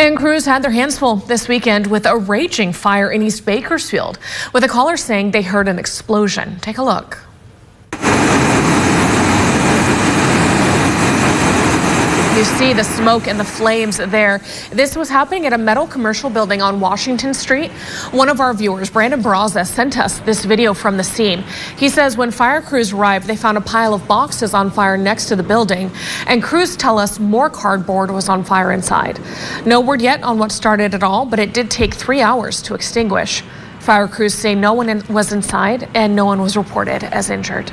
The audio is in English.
And crews had their hands full this weekend with a raging fire in East Bakersfield, with a caller saying they heard an explosion. Take a look. You see the smoke and the flames there. This was happening at a metal commercial building on Washington Street. One of our viewers, Brandon Barraza, sent us this video from the scene. He says when fire crews arrived, they found a pile of boxes on fire next to the building, and crews tell us more cardboard was on fire inside. No word yet on what started it all, but it did take three hours to extinguish. Fire crews say no one was inside and no one was reported as injured.